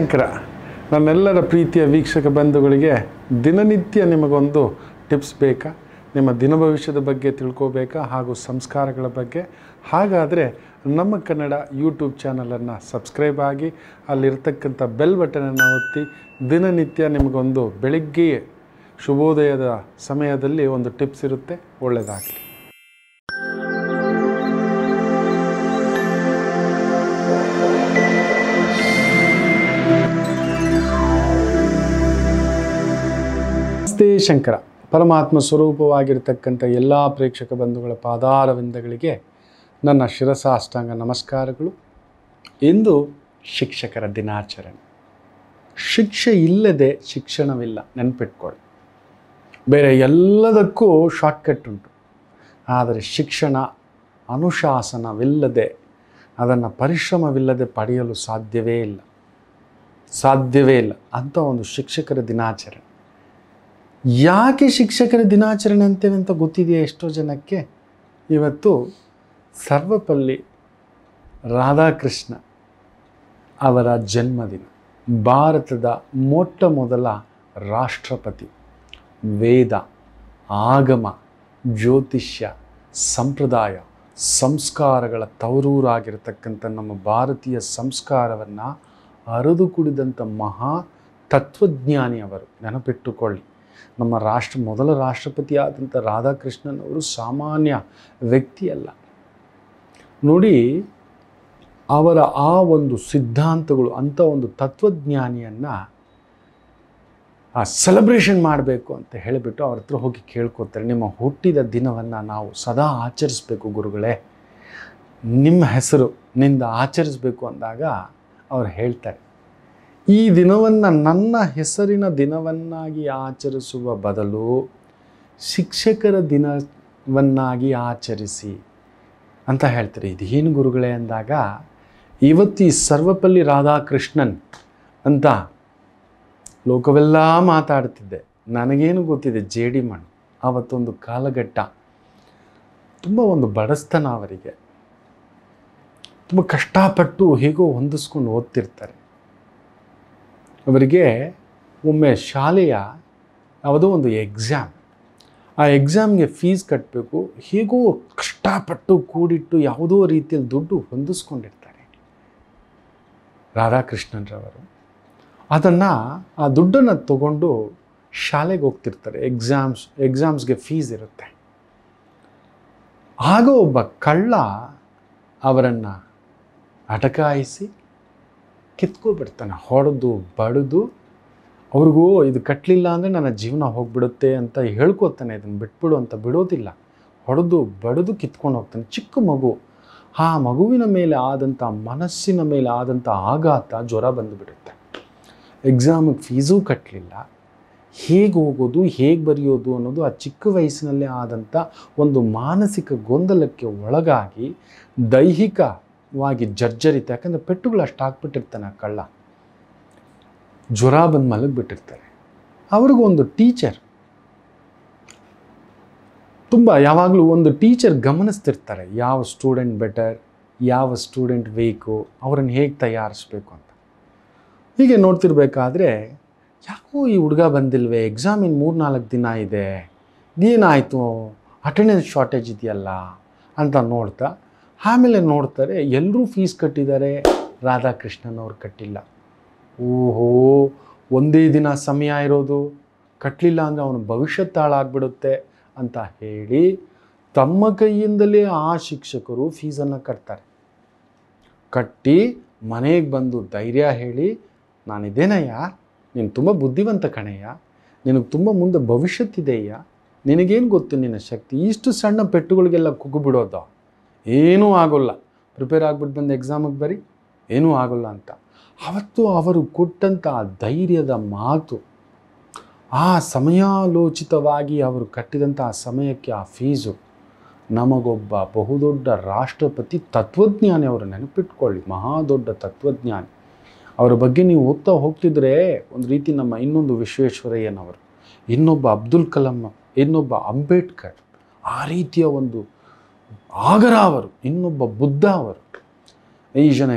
ಶಂಕರ ನನ್ನೆಲ್ಲರ ಪ್ರೀತಿಯ ವೀಕ್ಷಕ ಬಂಧುಗಳಿಗೆ ದಿನನಿತ್ಯ ನಿಮಗೊಂದು ಟಿಪ್ಸ್ ಬೇಕಾ? ನಿಮ್ಮ ದಿನ ಭವಿಷ್ಯದ ಬಗ್ಗೆ ತಿಳ್ಕೋಬೇಕಾ? ಹಾಗೂ ಸಂಸ್ಕಾರಗಳ ಬಗ್ಗೆ? ಹಾಗಾದರೆ ನಮ್ಮ ಕನ್ನಡ ಯೂಟ್ಯೂಬ್ ಚಾನಲನ್ನು ಸಬ್ಸ್ಕ್ರೈಬ್ ಆಗಿ, ಅಲ್ಲಿರ್ತಕ್ಕಂಥ ಬೆಲ್ ಬಟನನ್ನು ಒತ್ತಿ, ದಿನನಿತ್ಯ ನಿಮಗೊಂದು ಬೆಳಗ್ಗೆಯೇ ಶುಭೋದಯದ ಸಮಯದಲ್ಲಿ ಒಂದು ಟಿಪ್ಸ್ ಇರುತ್ತೆ ಒಳ್ಳೆಯದಾಗಲಿ ನಮಸ್ತೆ ಶಂಕರ. ಪರಮಾತ್ಮ ಸ್ವರೂಪವಾಗಿರ್ತಕ್ಕಂಥ ಎಲ್ಲ ಪ್ರೇಕ್ಷಕ ಬಂಧುಗಳ ಪಾದಾರವಿಂದಗಳಿಗೆ ನನ್ನ ಶಿರಸಾಷ್ಟಾಂಗ ನಮಸ್ಕಾರಗಳು. ಇಂದು ಶಿಕ್ಷಕರ ದಿನಾಚರಣೆ. ಶಿಕ್ಷೆ ಇಲ್ಲದೆ ಶಿಕ್ಷಣವಿಲ್ಲ ನೆನಪಿಟ್ಕೊಳ್ಳಿ ಬೇರೆ ಎಲ್ಲದಕ್ಕೂ ಶಾರ್ಟ್ಕಟ್ ಉಂಟು. ಆದರೆ ಶಿಕ್ಷಣ ಅನುಶಾಸನವಿಲ್ಲದೆ, ಅದನ್ನು ಪರಿಶ್ರಮವಿಲ್ಲದೆ ಪಡೆಯಲು ಸಾಧ್ಯವೇ ಇಲ್ಲ. ಸಾಧ್ಯವೇ ಇಲ್ಲ ಅಂಥ ಒಂದು ಶಿಕ್ಷಕರ ದಿನಾಚರಣೆ. ಯಾಕೆ ಶಿಕ್ಷಕರ ದಿನಾಚರಣೆ ಅಂತೇವೆ ಅಂತ ಗೊತ್ತಿದೆಯಾ ಎಷ್ಟೋ ಜನಕ್ಕೆ? ಇವತ್ತು ಸರ್ವಪಲ್ಲಿ ರಾಧಾಕೃಷ್ಣ ಅವರ ಜನ್ಮದಿನ, ಭಾರತದ ಮೊಟ್ಟ ಮೊದಲ ರಾಷ್ಟ್ರಪತಿ, ವೇದ, ಆಗಮ, ಜ್ಯೋತಿಷ್ಯ, ಸಂಪ್ರದಾಯ, ಸಂಸ್ಕಾರಗಳ ತವರೂರಾಗಿರ್ತಕ್ಕಂಥ ನಮ್ಮ ಭಾರತೀಯ ಸಂಸ್ಕಾರವನ್ನು ಅರಿದು ಕುಡಿದಂಥ ಮಹಾ ತತ್ವಜ್ಞಾನಿ ಅವರು, ನೆನಪಿಟ್ಟುಕೊಳ್ಳಿ. ನಮ್ಮ ರಾಷ್ಟ್ರ, ಮೊದಲ ರಾಷ್ಟ್ರಪತಿ ಆದಂಥ ರಾಧಾಕೃಷ್ಣನ್ ಅವರು ಸಾಮಾನ್ಯ ವ್ಯಕ್ತಿಯಲ್ಲ. ನೋಡಿ, ಅವರ ಆ ಒಂದು ಸಿದ್ಧಾಂತಗಳು, ಅಂಥ ಒಂದು ತತ್ವಜ್ಞಾನಿಯನ್ನು, ಆ ಸೆಲೆಬ್ರೇಷನ್ ಮಾಡಬೇಕು ಅಂತ ಹೇಳಿಬಿಟ್ಟು ಅವ್ರ ಹತ್ರ ಹೋಗಿ ಕೇಳ್ಕೊತಾರೆ. ನಿಮ್ಮ ಹುಟ್ಟಿದ ದಿನವನ್ನು ನಾವು ಸದಾ ಆಚರಿಸ್ಬೇಕು ಗುರುಗಳೇ. ನಿಮ್ಮ ಹೆಸರು ನಿಂದ ಆಚರಿಸ್ಬೇಕು ಅಂದಾಗ ಅವ್ರು ಹೇಳ್ತಾರೆ. ಈ ದಿನವನ್ನು ನನ್ನ ಹೆಸರಿನ ದಿನವನ್ನಾಗಿ ಆಚರಿಸುವ ಬದಲು ಶಿಕ್ಷಕರ ದಿನವನ್ನಾಗಿ ಆಚರಿಸಿ ಅಂತ ಹೇಳ್ತಾರೆ. ಇದೇನು ಗುರುಗಳೇ ಅಂದಾಗ, ಇವತ್ತು ಈ ಸರ್ವಪಲ್ಲಿ ರಾಧಾಕೃಷ್ಣನ್ ಅಂತ ಲೋಕವೆಲ್ಲ ಮಾತಾಡ್ತಿದ್ದೆ. ನನಗೇನು ಗೊತ್ತಿದೆ ಜೇಡಿ ಮಣ್ಣು ಆವತ್ತೊಂದು ಕಾಲಘಟ್ಟ ತುಂಬ ಒಂದು ಬಡಸ್ತನ ಅವರಿಗೆ. ತುಂಬ ಕಷ್ಟಪಟ್ಟು ಹೇಗೋ ಹೊಂದಿಸ್ಕೊಂಡು ಓದ್ತಿರ್ತಾರೆ. ಅವರಿಗೆ ಒಮ್ಮೆ ಶಾಲೆಯ ಯಾವುದೋ ಒಂದು ಎಕ್ಸಾಮ್ ಆ ಎಕ್ಸಾಮ್ಗೆ ಫೀಸ್ ಕಟ್ಟಬೇಕು ಹೇಗೋ ಕಷ್ಟಪಟ್ಟು ಕೂಡಿಟ್ಟು ಯಾವುದೋ ರೀತಿಯಲ್ಲಿ ದುಡ್ಡು ಹೊಂದಿಸ್ಕೊಂಡಿರ್ತಾರೆ. ರಾಧಾಕೃಷ್ಣನ್ರವರು. ಅದನ್ನು ಆ ದುಡ್ಡನ್ನು ತಗೊಂಡು ಶಾಲೆಗೆ ಹೋಗ್ತಿರ್ತಾರೆ. ಎಕ್ಸಾಮ್ಸ್ ಎಕ್ಸಾಮ್ಸ್ಗೆ ಫೀಸ್ ಇರುತ್ತೆ. ಆಗ ಒಬ್ಬ ಕಳ್ಳ ಅವರನ್ನು ಅಟಕಾಯಿಸಿ ಕಿತ್ಕೊಬಿಡ್ತಾನೆ ಹೊಡೆದು, ಬಡಿದು. ಅವ್ರಿಗೂ, ಇದು ಕಟ್ಟಲಿಲ್ಲ ಅಂದರೆ ನನ್ನ ಜೀವನ ಹೋಗಿಬಿಡುತ್ತೆ ಅಂತ ಹೇಳ್ಕೊತಾನೆ, ಇದನ್ನು ಬಿಟ್ಬಿಡು ಅಂತ ಬಿಡೋದಿಲ್ಲ. ಹೊಡೆದು, ಬಡಿದು ಕಿತ್ಕೊಂಡು ಹೋಗ್ತಾನೆ, ಚಿಕ್ಕ ಮಗು. ಆ ಮಗುವಿನ ಮೇಲೆ ಆದಂಥ ಮನಸ್ಸಿನ ಮೇಲೆ ಆದಂಥ ಆಘಾತ ಜ್ವರ ಬಂದುಬಿಡುತ್ತೆ. ಎಕ್ಸಾಮಿಗೆ ಫೀಸೂ ಕಟ್ಟಲಿಲ್ಲ ಹೇಗೆ ಹೋಗೋದು, ಹೇಗೆ ಬರೆಯೋದು ಅನ್ನೋದು ಆ ಚಿಕ್ಕ ವಯಸ್ಸಿನಲ್ಲೇ ಆದಂಥ ಒಂದು ಮಾನಸಿಕ ಗೊಂದಲಕ್ಕೆ ಒಳಗಾಗಿ ದೈಹಿಕವಾಗಿ ಜರ್ಜರಿತ, ಯಾಕಂದರೆ ಪೆಟ್ಟುಗಳು ಅಷ್ಟು ಹಾಕ್ಬಿಟ್ಟಿರ್ತಾನೆ ಆ ಕಳ್ಳ. ಜ್ವರ ಬಂದು ಮಲಗಿಬಿಟ್ಟಿರ್ತಾರೆ ಅವ್ರಿಗೊಂದು ಟೀಚರ್. ತುಂಬ ಯಾವಾಗಲೂ ಒಂದು ಟೀಚರ್ ಗಮನಿಸ್ತಿರ್ತಾರೆ, ಯಾವ ಸ್ಟೂಡೆಂಟ್ ಬೆಟರ್, ಯಾವ ಸ್ಟೂಡೆಂಟ್ ಬೇಕು ಅವರನ್ನು ಹೇಗೆ ತಯಾರಿಸ್ಬೇಕು ಅಂತ. ಹೀಗೆ ನೋಡ್ತಿರ್ಬೇಕಾದ್ರೆ, ಯಾಕೋ ಈ ಹುಡುಗ ಬಂದಿಲ್ವೇ ಎಕ್ಸಾಮ್ ಇನ್ನು ಮೂರು ನಾಲ್ಕು ದಿನ ಇದೆ ಏನಾಯಿತು ಅಟೆಂಡೆನ್ಸ್ ಶಾರ್ಟೇಜ್ ಇದೆಯಲ್ಲ ಅಂತ ನೋಡ್ತಾ ಆಮೇಲೆ ನೋಡ್ತಾರೆ ಎಲ್ಲರೂ ಫೀಸ್ ಕಟ್ಟಿದ್ದಾರೆ. ರಾಧಾಕೃಷ್ಣನವ್ರು ಕಟ್ಟಿಲ್ಲ. ಓಹೋ, ಒಂದೇ ದಿನ ಸಮಯ ಇರೋದು. ಕಟ್ಟಲಿಲ್ಲ ಅಂದರೆ ಅವನ ಭವಿಷ್ಯತ್ ಹಾಳಾಗ್ಬಿಡುತ್ತೆ ಅಂತ ಹೇಳಿ ತಮ್ಮ ಕೈಯಿಂದಲೇ ಆ ಶಿಕ್ಷಕರು ಫೀಸನ್ನು ಕಟ್ತಾರೆ. ಕಟ್ಟಿ ಮನೆಗೆ ಬಂದು ಧೈರ್ಯ ಹೇಳಿ ನಾನಿದ್ದೇನಯ್ಯ ನೀನು ತುಂಬ ಬುದ್ಧಿವಂತ ಕಣಯ್ಯ ನಿನಗೆ ತುಂಬ ಮುಂದೆ ಭವಿಷ್ಯತ್ತಿದೆಯ್ಯ ನಿನಗೇನು ಗೊತ್ತು ನಿನ್ನ ಶಕ್ತಿ? ಇಷ್ಟು ಸಣ್ಣ ಪೆಟ್ಟುಗಳಿಗೆಲ್ಲ ಕುಗ್ಗಿಬಿಡೋದು? ಏನೂ ಆಗೋಲ್ಲ. ಪ್ರಿಪೇರ್ ಆಗಿಬಿಟ್ಟು ಬಂದು ಎಕ್ಸಾಮಿಗೆ ಬರಿ, ಏನೂ ಆಗೋಲ್ಲ ಅಂತ. ಅವತ್ತು ಅವರು ಕೊಟ್ಟಂಥ ಧೈರ್ಯದ ಮಾತು, ಆ ಸಮಯಾಲೋಚಿತವಾಗಿ ಅವರು ಕಟ್ಟಿದಂಥ ಆ ಸಮಯಕ್ಕೆ ಆ ಫೀಸು ನಮಗೊಬ್ಬ ಬಹುದೊಡ್ಡ ರಾಷ್ಟ್ರಪತಿ ತತ್ವಜ್ಞಾನಿ ಅವರು ನೆನಪಿಟ್ಕೊಳ್ಳಿ, ಮಹಾದೊಡ್ಡ ತತ್ವಜ್ಞಾನಿ. ಅವರ ಬಗ್ಗೆ ನೀವು ಓದ್ತಾ ಹೋಗ್ತಿದ್ರೆ ಒಂದು ರೀತಿ ನಮ್ಮ ಇನ್ನೊಂದು ವಿಶ್ವೇಶ್ವರಯ್ಯನವರು, ಇನ್ನೊಬ್ಬ ಅಬ್ದುಲ್ ಕಲಾಂ, ಇನ್ನೊಬ್ಬ ಅಂಬೇಡ್ಕರ್, ಆ ರೀತಿಯ ಒಂದು ಆಗರ ಅವರು, ಇನ್ನೊಬ್ಬ ಬುದ್ಧ ಅವರು. ಈ ಜನ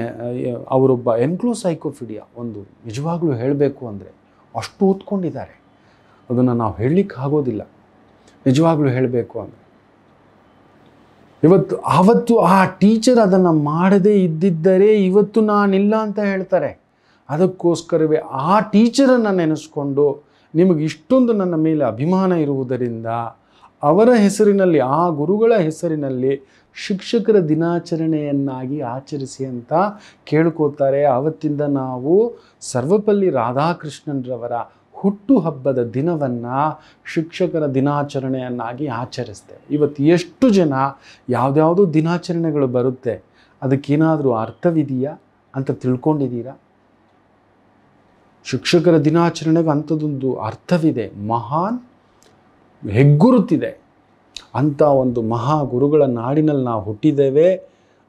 ಅವರೊಬ್ಬ ಎನ್ಕ್ಲೋಸೈಕೋಫಿಡಿಯಾ ಒಂದು ನಿಜವಾಗ್ಲೂ ಹೇಳಬೇಕು ಅಂದರೆ ಅಷ್ಟು ಓದ್ಕೊಂಡಿದ್ದಾರೆ ಅದನ್ನು ನಾವು ಹೇಳಲಿಕ್ಕೆ ಆಗೋದಿಲ್ಲ. ನಿಜವಾಗ್ಲೂ ಹೇಳಬೇಕು ಅಂದರೆ. ಇವತ್ತು, ಆವತ್ತು ಆ ಟೀಚರ್ ಅದನ್ನು ಮಾಡದೇ ಇದ್ದಿದ್ದರೆ ಇವತ್ತು ನಾನಿಲ್ಲ ಅಂತ ಹೇಳ್ತಾರೆ. ಅದಕ್ಕೋಸ್ಕರವೇ ಆ ಟೀಚರನ್ನು ನೆನೆಸ್ಕೊಂಡು ನಿಮಗೆ ಇಷ್ಟೊಂದು ನನ್ನ ಮೇಲೆ ಅಭಿಮಾನ ಇರುವುದರಿಂದ ಅವರ ಹೆಸರಿನಲ್ಲಿ, ಆ ಗುರುಗಳ ಹೆಸರಿನಲ್ಲಿ ಶಿಕ್ಷಕರ ದಿನಾಚರಣೆಯನ್ನಾಗಿ ಆಚರಿಸಿ ಅಂತ ಕೇಳ್ಕೋತಾರೆ ಆವತ್ತಿಂದ ನಾವು ಸರ್ವಪಲ್ಲಿ ರಾಧಾಕೃಷ್ಣನ್ರವರ ಹುಟ್ಟುಹಬ್ಬದ ದಿನವನ್ನು ಶಿಕ್ಷಕರ ದಿನಾಚರಣೆಯನ್ನಾಗಿ ಆಚರಿಸ್ತೇವೆ. ಇವತ್ತು ಎಷ್ಟು ಜನ ಯಾವುದ್ಯಾವುದೋ ದಿನಾಚರಣೆಗಳು ಬರುತ್ತೆ, ಅದಕ್ಕೇನಾದರೂ ಅರ್ಥವಿದೆಯಾ ಅಂತ ತಿಳ್ಕೊಂಡಿದ್ದೀರಾ? ಶಿಕ್ಷಕರ ದಿನಾಚರಣೆಗೆ ಅಂಥದ್ದೊಂದು ಅರ್ಥವಿದೆ. ಮಹಾನ್ ಹೆಗ್ಗುರುತಿದೆ. ಅಂಥ ಒಂದು ಮಹಾ ಗುರುಗಳ ನಾಡಿನಲ್ಲಿ ನಾವು ಹುಟ್ಟಿದ್ದೇವೆ.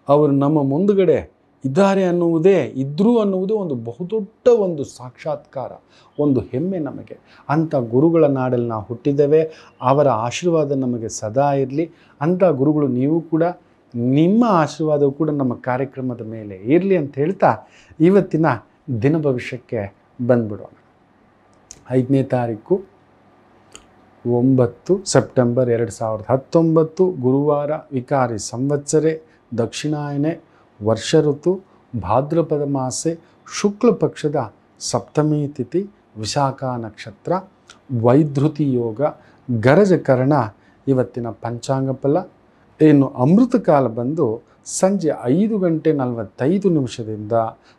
ಅವರು ನಮ್ಮ ಮುಂದುಗಡೆ ಇದ್ದಾರೆ ಅನ್ನುವುದೇ ಇದ್ದರು ಅನ್ನುವುದೇ ಒಂದು ಬಹುದೊಡ್ಡ ಒಂದು ಸಾಕ್ಷಾತ್ಕಾರ, ಒಂದು ಹೆಮ್ಮೆ ನಮಗೆ. ಅಂಥ ಗುರುಗಳ ನಾಡಲ್ಲಿ ನಾವು ಹುಟ್ಟಿದ್ದೇವೆ. ಅವರ ಆಶೀರ್ವಾದ ನಮಗೆ ಸದಾ ಇರಲಿ. ಅಂಥ ಗುರುಗಳು ನೀವು ಕೂಡ ನಿಮ್ಮ ಆಶೀರ್ವಾದವು ಕೂಡ ನಮ್ಮ ಕಾರ್ಯಕ್ರಮದ ಮೇಲೆ ಇರಲಿ ಅಂತ ಹೇಳ್ತಾ ಇವತ್ತಿನ ದಿನ ಭವಿಷ್ಯಕ್ಕೆ ಬಂದ್ಬಿಡೋಣ. ಐದನೇ ತಾರೀಕು ಒಂಬತ್ತು ಸೆಪ್ಟೆಂಬರ್ ಎರಡು ಸಾವಿರದ ಹತ್ತೊಂಬತ್ತು, ಗುರುವಾರ ವಿಕಾರಿ ಸಂವತ್ಸರೆ, ದಕ್ಷಿಣಾಯನೆ, ವರ್ಷ ಋತು, ಭಾದ್ರಪದ ಮಾಸೆ, ಶುಕ್ಲ ಪಕ್ಷದ ಸಪ್ತಮಿ ತಿಥಿ, ವಿಶಾಖ ನಕ್ಷತ್ರ, ವೈಧೃತಿ ಯೋಗ ಗರಜಕರಣ ಇವತ್ತಿನ ಪಂಚಾಂಗ ಫಲ. ಇನ್ನು ಅಮೃತ ಕಾಲ ಬಂದು ಸಂಜೆ ಐದು ಗಂಟೆ ನಲವತ್ತೈದು ನಿಮಿಷದಿಂದ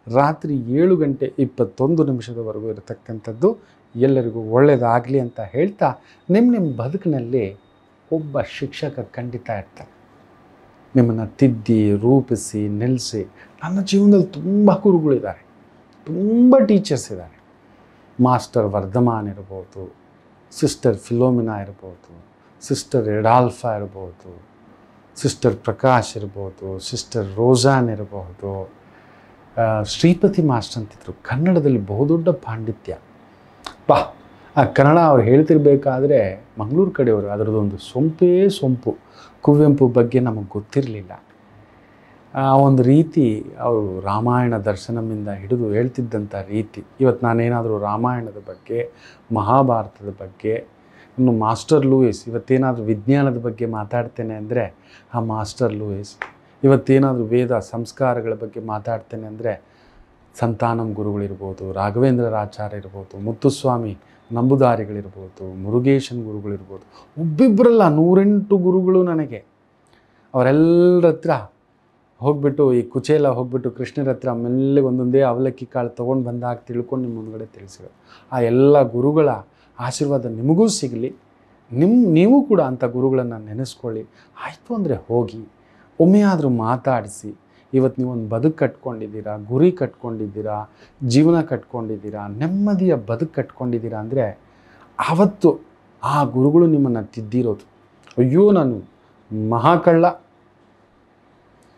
ರಾತ್ರಿ ಏಳು ಗಂಟೆ ಇಪ್ಪತ್ತೊಂದು ನಿಮಿಷದವರೆಗೂ ಇರತಕ್ಕಂಥದ್ದು. ಎಲ್ಲರಿಗೂ ಒಳ್ಳೆಯದಾಗಲಿ ಅಂತ ಹೇಳ್ತಾ ನಿಮ್ಮ ನಿಮ್ಮ ಬದುಕಿನಲ್ಲಿ ಒಬ್ಬ ಶಿಕ್ಷಕ ಖಂಡಿತ ಇರ್ತಾರೆ ನಿಮ್ಮನ್ನು ತಿದ್ದಿ, ರೂಪಿಸಿ, ನೆಲೆಸಿ ನನ್ನ ಜೀವನದಲ್ಲಿ ತುಂಬ ಗುರುಗಳಿದ್ದಾರೆ. ತುಂಬ ಟೀಚರ್ಸ್ ಇದ್ದಾರೆ. ಮಾಸ್ಟರ್ ವರ್ಧಮಾನ್ ಇರ್ಬೋದು, ಸಿಸ್ಟರ್ ಫಿಲೋಮಿನಾ ಇರ್ಬೋದು, ಸಿಸ್ಟರ್ ಎಡಾಲ್ಫಾ ಇರ್ಬೋದು, ಸಿಸ್ಟರ್ ಪ್ರಕಾಶ್ ಇರ್ಬೋದು, ಸಿಸ್ಟರ್ ರೋಜಾನ್ ಇರಬಹುದು ಶ್ರೀಪತಿ ಮಾಸ್ಟರ್ ಅಂತಿದ್ರು. ಕನ್ನಡದಲ್ಲಿ ಬಹುದೊಡ್ಡ ಪಾಂಡಿತ್ಯ. ಬಾ. ಆ ಕನ್ನಡ ಅವ್ರು ಹೇಳ್ತಿರ್ಬೇಕಾದ್ರೆ ಮಂಗಳೂರು ಕಡೆಯವರು ಅದರದ್ದೊಂದು ಸೊಂಪೇ ಸೊಂಪು. ಕುವೆಂಪು ಬಗ್ಗೆ ನಮಗೆ ಗೊತ್ತಿರಲಿಲ್ಲ. ಆ ಒಂದು ರೀತಿ ಅವರು ರಾಮಾಯಣ ದರ್ಶನಮಿಂದ ಹಿಡಿದು ಹೇಳ್ತಿದ್ದಂಥ ರೀತಿ. ಇವತ್ತು ನಾನೇನಾದರೂ ರಾಮಾಯಣದ ಬಗ್ಗೆ, ಮಹಾಭಾರತದ ಬಗ್ಗೆ, ಇನ್ನು ಮಾಸ್ಟರ್ ಲೂಯಿಸ್, ಇವತ್ತೇನಾದರೂ ವಿಜ್ಞಾನದ ಬಗ್ಗೆ ಮಾತಾಡ್ತೇನೆ ಅಂದರೆ, ಆ ಮಾಸ್ಟರ್ ಲೂಯಿಸ್, ಇವತ್ತೇನಾದರೂ ವೇದ ಸಂಸ್ಕಾರಗಳ ಬಗ್ಗೆ ಮಾತಾಡ್ತೇನೆ ಅಂದರೆ ಸಂತಾನಂ ಗುರುಗಳಿರ್ಬೋದು ರಾಘವೇಂದ್ರರಾಚಾರ್ಯ ಇರ್ಬೋದು ಮುತ್ತುಸ್ವಾಮಿ ನಂಬುದಾರಿಗಳಿರ್ಬೋದು, ಮುರುಗೇಶನ್ ಗುರುಗಳಿರ್ಬೋದು ಒಬ್ಬಿಬ್ಬರಲ್ಲ ನೂರೆಂಟು ಗುರುಗಳು ನನಗೆ. ಅವರೆಲ್ಲರ ಹತ್ರ ಹೋಗ್ಬಿಟ್ಟು ಈ ಕುಚೇಲ ಹೋಗ್ಬಿಟ್ಟು ಕೃಷ್ಣರ ಹತ್ರ ಮೆಲ್ಲಗೆ ಒಂದೊಂದೇ ಅವಲಕ್ಕಿ ಕಾಳು ತೊಗೊಂಡು ಬಂದಾಗ ತಿಳ್ಕೊಂಡು ನಿಮ್ಮ ಮುಂದ್ಗಡೆ ತಿಳಿಸಿದ್ರು. ಆ ಎಲ್ಲ ಗುರುಗಳ ಆಶೀರ್ವಾದ ನಿಮಗೂ ಸಿಗಲಿ. ನಿಮ್ಮ ನೀವು ಕೂಡ ಅಂಥ ಗುರುಗಳನ್ನು ನೆನೆಸ್ಕೊಳ್ಳಿ. ಆಯಿತು ಅಂದರೆ ಹೋಗಿ, ಒಮ್ಮೆಯಾದರೂ ಮಾತಾಡಿಸಿ ಇವತ್ತು ನೀವು ಒಂದು ಬದುಕು ಕಟ್ಕೊಂಡಿದ್ದೀರಾ, ಗುರಿ ಕಟ್ಕೊಂಡಿದ್ದೀರಾ, ಜೀವನ ಕಟ್ಕೊಂಡಿದ್ದೀರಾ, ನೆಮ್ಮದಿಯ ಬದುಕು ಕಟ್ಕೊಂಡಿದ್ದೀರಾ ಅಂದರೆ ಆವತ್ತು ಆ ಗುರುಗಳು ನಿಮ್ಮನ್ನು ತಿದ್ದಿರೋದು. ಅಯ್ಯೋ, ನಾನು ಮಹಾಕಳ್ಳ,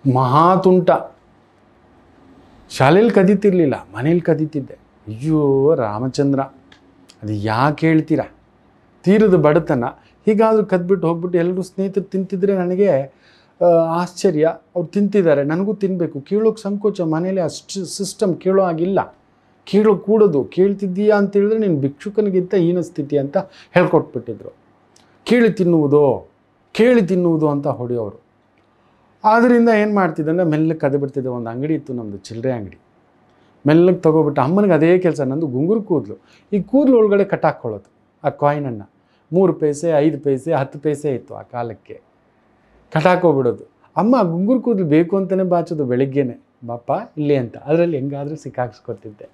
ಮಹಾತುಂಟ. ಶಾಲೆಯಲ್ಲಿ ಕದೀತಿರ್ಲಿಲ್ಲ, ಮನೇಲಿ ಕದೀತಿದ್ದೆ. ಅಯ್ಯೋ, ರಾಮಚಂದ್ರ, ಅದು ಯಾಕೆ ಹೇಳ್ತೀರಾ? ತೀರದ ಬಡತನ. ಹೀಗಾದರೂ ಕದ್ಬಿಟ್ಟು ಹೋಗ್ಬಿಟ್ಟು ಎಲ್ಲರೂ ಸ್ನೇಹಿತರು ತಿಂತಿದ್ರೆ ನನಗೆ ಆಶ್ಚರ್ಯ. ಅವ್ರು ತಿಂತಿದ್ದಾರೆ. ನನಗೂ ತಿನ್ನಬೇಕು ಕೇಳೋಕ್ಕೆ ಸಂಕೋಚ ಮನೇಲಿ ಅಷ್ಟು ಸಿಸ್ಟಮ್ ಕೇಳೋ ಆಗಿಲ್ಲ ಕೇಳೋ ಕೂಡೋದು. ಕೇಳ್ತಿದ್ದೀಯಾ ಅಂತ ಹೇಳಿದ್ರೆ ನೀನು ಭಿಕ್ಷುಕನಿಗಿಂತ ಹೀನ ಸ್ಥಿತಿ ಅಂತ ಹೇಳ್ಕೊಟ್ಬಿಟ್ಟಿದ್ರು. ಕೇಳಿ ತಿನ್ನುವುದು. ಕೇಳಿ ತಿನ್ನುವುದು ಅಂತ ಹೊಡೆಯೋರು. ಆದ್ದರಿಂದ ಏನು ಮಾಡ್ತಿದ್ದೆ ಅಂದರೆ ಮೆಲ್ಲಗೆ ಕದಬಿಡ್ತಿದ್ದೆ ಬಿಡ್ತಿದ್ದೆ. ಒಂದು ಅಂಗಡಿ ಇತ್ತು ನಮ್ಮದು ಚಿಲ್ಲರೆ ಅಂಗಡಿ. ಮೆಲ್ಲಗೆ ತೊಗೊಬಿಟ್ಟು ಅಮ್ಮನಿಗೆ ಅದೇ ಕೆಲಸ. ನಂದು ಗುಂಗುರು ಕೂದಲು. ಈ ಕೂದಲು ಒಳಗಡೆ ಕಟ್ಟಾಕ್ಕೊಳ್ಳೋದು ಆ ಕಾಯಿನನ್ನು ಮೂರು ಪೈಸೆ, ಐದು ಪೈಸೆ, ಹತ್ತು ಪೈಸೆ ಇತ್ತು ಆ ಕಾಲಕ್ಕೆ. ಕಟಾಕೋಗ್ಬಿಡೋದು ಅಮ್ಮ ಗುಂಗುರು ಕೂದಲು ಬೇಕು ಅಂತಲೇ ಬಾಚೋದು ಬೆಳಿಗ್ಗೆನೆ. ಬಾಪ ಇಲ್ಲಿ ಅಂತ. ಅದರಲ್ಲಿ ಹೆಂಗಾದರೂ ಸಿಕ್ಕಾಕ್ಸ್ಕೊತಿದ್ದೆ.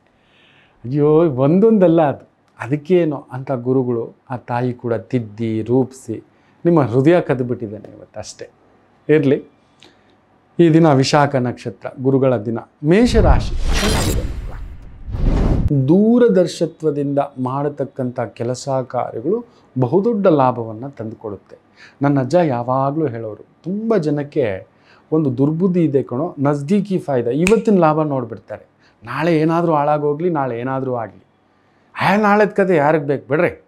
ಅಯ್ಯೋ, ಒಂದೊಂದಲ್ಲ ಅದು. ಅದಕ್ಕೇನೋ ಅಂಥ ಗುರುಗಳು ಆ ತಾಯಿ ಕೂಡ ತಿದ್ದಿ, ರೂಪಿಸಿ, ನಿಮ್ಮ ಹೃದಯ ಕದ್ದುಬಿಟ್ಟಿದ್ದಾನೆ ಇವತ್ತು ಅಷ್ಟೇ. ಇರಲಿ. ಈ ದಿನ ವಿಶಾಖ ನಕ್ಷತ್ರ, ಗುರುಗಳ ದಿನ. ಮೇಷರಾಶಿ. ಚೆನ್ನಾಗಿದೆ. ದೂರದರ್ಶತ್ವದಿಂದ ಮಾಡತಕ್ಕಂಥ ಕೆಲಸ ಕಾರ್ಯಗಳು ಬಹುದೊಡ್ಡ ಲಾಭವನ್ನು ತಂದುಕೊಡುತ್ತೆ. ನನ್ನ ಅಜ್ಜ ಯಾವಾಗಲೂ ಹೇಳೋರು, ತುಂಬ ಜನಕ್ಕೆ ಒಂದು ದುರ್ಬುದ್ಧಿ ಇದೆ ಕಣೋ, ನಜ್ದೀಕಿ ಫಾಯ್ದ. ಇವತ್ತಿನ ಲಾಭ ನೋಡಿಬಿಡ್ತಾರೆ. ನಾಳೆ ಏನಾದರೂ ಹಾಳಾಗೋಗ್ಲಿ, ನಾಳೆ ಏನಾದರೂ ಆಗಲಿ. ಹ್ಯಾ ನಾಳೆದ ಕತೆ ಯಾರಿಗೆ ಬೇಕು? ಬಿಡ್ರಿ.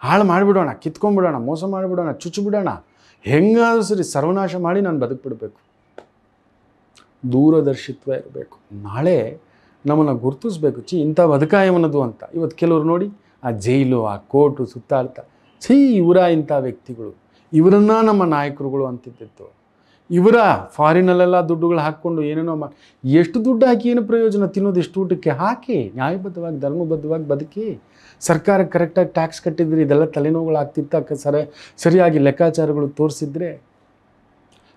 ಹಾಳು ಮಾಡಿಬಿಡೋಣ, ಕಿತ್ಕೊಂಡ್ಬಿಡೋಣ, ಮೋಸ ಮಾಡಿಬಿಡೋಣ ಚುಚ್ಚಿಬಿಡೋಣ ಹೆಂಗಾದ್ರೂ ಸರಿ ಸರ್ವನಾಶ ಮಾಡಿ ನಾನು ಬದುಕ್ಬಿಡ್ಬೇಕು. ದೂರದರ್ಶಿತ್ವ ಇರಬೇಕು. ನಾಳೆ ನಮ್ಮನ್ನು ಗುರುತಿಸ್ಬೇಕು. ಚಿ ಇಂಥ ಬದುಕಾಯವನದು ಅಂತ. ಇವತ್ತು ಕೆಲವರು ನೋಡಿ, ಆ ಜೈಲು, ಆ ಕೋರ್ಟು ಸುತ್ತಾಡ್ತಾ, ಛೀ, ಇವರ ಇಂಥ ವ್ಯಕ್ತಿಗಳು. ಇವರನ್ನ ನಮ್ಮ ನಾಯಕರುಗಳು ಅಂತಿದ್ದಿತ್ತು. ಇವರ ಫಾರಿನಲ್ಲೆಲ್ಲ ದುಡ್ಡುಗಳು ಹಾಕ್ಕೊಂಡು ಏನೇನೋ ಮಾ, ಎಷ್ಟು ದುಡ್ಡು ಹಾಕಿ ಏನು ಪ್ರಯೋಜನ? ತಿನ್ನೋದು ಎಷ್ಟು ಊಟಕ್ಕೆ ಹಾಕಿ, ನ್ಯಾಯಬದ್ಧವಾಗಿ, ಧರ್ಮಬದ್ಧವಾಗಿ ಬದುಕಿ. ಸರ್ಕಾರ ಕರೆಕ್ಟಾಗಿ ಟ್ಯಾಕ್ಸ್ ಕಟ್ಟಿದ್ರೆ ಇದೆಲ್ಲ ತಲೆನೋವುಗಳು ಆಗ್ತಿತ್ತ ಸರ, ಸರಿಯಾಗಿ ಲೆಕ್ಕಾಚಾರಗಳು ತೋರಿಸಿದ್ರೆ